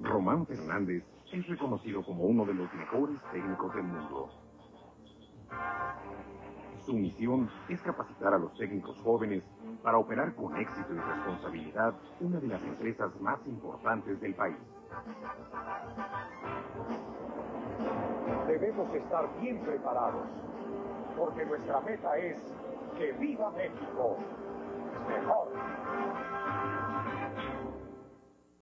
Román Fernández es reconocido como uno de los mejores técnicos del mundo. Su misión es capacitar a los técnicos jóvenes para operar con éxito y responsabilidad una de las empresas más importantes del país. Debemos estar bien preparados, porque nuestra meta es que viva México.